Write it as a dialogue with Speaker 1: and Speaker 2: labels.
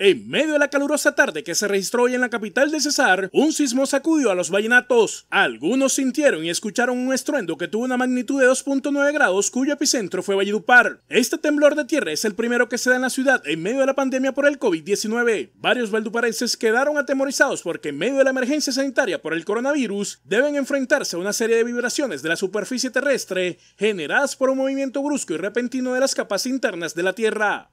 Speaker 1: En medio de la calurosa tarde que se registró hoy en la capital de Cesar, un sismo sacudió a los vallenatos. Algunos sintieron y escucharon un estruendo que tuvo una magnitud de 2.9 grados cuyo epicentro fue Valledupar. Este temblor de tierra es el primero que se da en la ciudad en medio de la pandemia por el COVID-19. Varios valduparenses quedaron atemorizados porque en medio de la emergencia sanitaria por el coronavirus deben enfrentarse a una serie de vibraciones de la superficie terrestre generadas por un movimiento brusco y repentino de las capas internas de la Tierra.